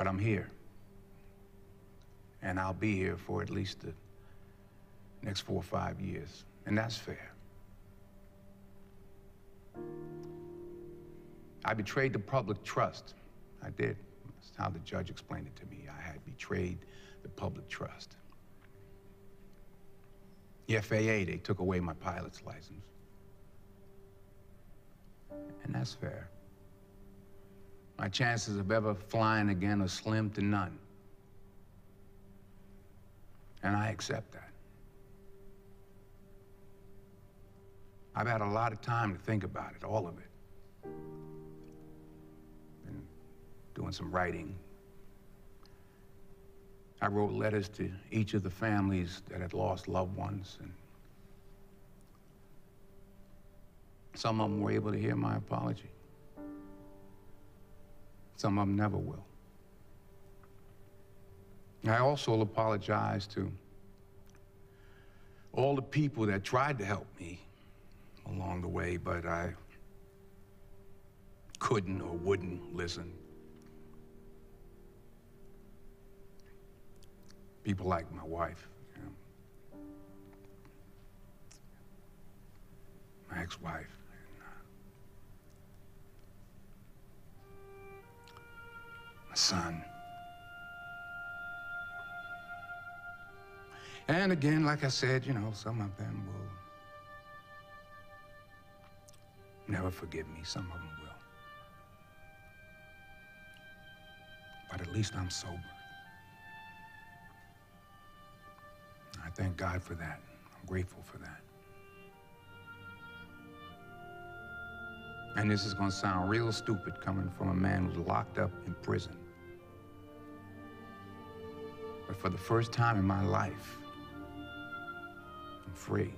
But I'm here. And I'll be here for at least the next four or five years. And that's fair. I betrayed the public trust. I did. That's how the judge explained it to me. I had betrayed the public trust. The FAA, they took away my pilot's license. And that's fair. My chances of ever flying again are slim to none. And I accept that. I've had a lot of time to think about it, all of it. Been doing some writing. I wrote letters to each of the families that had lost loved ones, and some of them were able to hear my apology. Some of them never will. I also apologize to all the people that tried to help me along the way, but I couldn't or wouldn't listen. People like my wife, you know, my ex-wife. and, son. And again, like I said, you know, some of them will never forgive me. Some of them will. But at least I'm sober. I thank God for that. I'm grateful for that. And this is going to sound real stupid coming from a man who's locked up in prison. But for the first time in my life, I'm free.